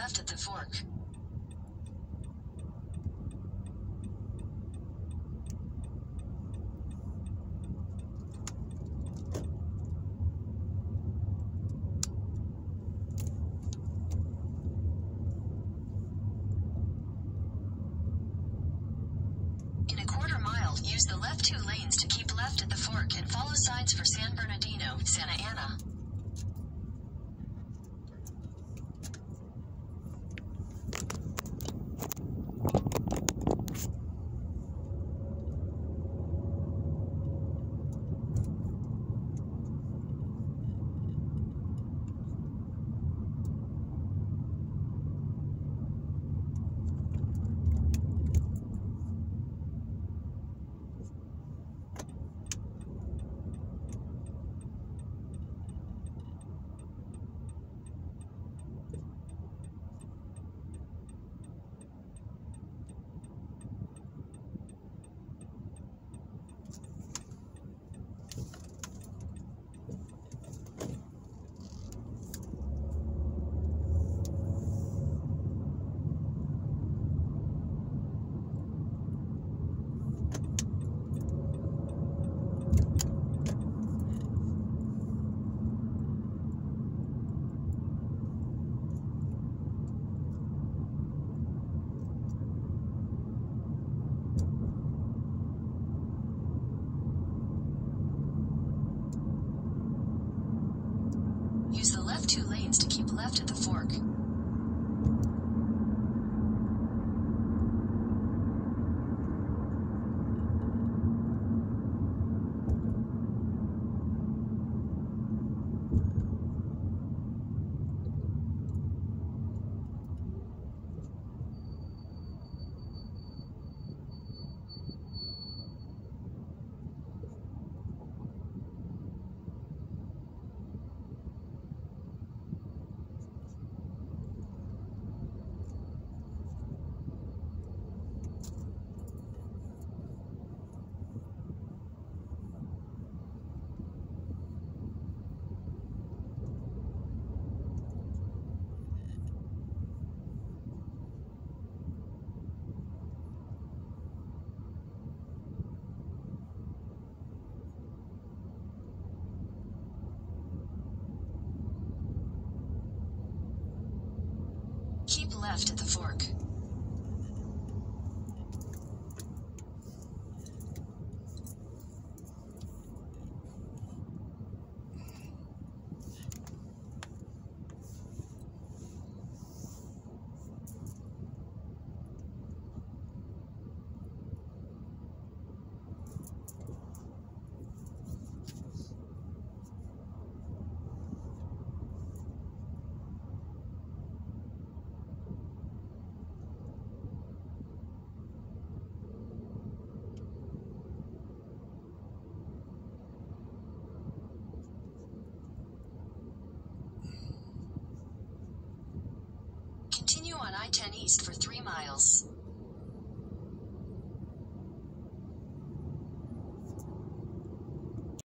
Left at the fork. In a quarter mile, use the left two lanes to keep left at the fork and follow signs for San Bernardino, Santa Ana. Use the left two lanes to keep left at the fork. Keep left at the fork. 10 East for 3 miles.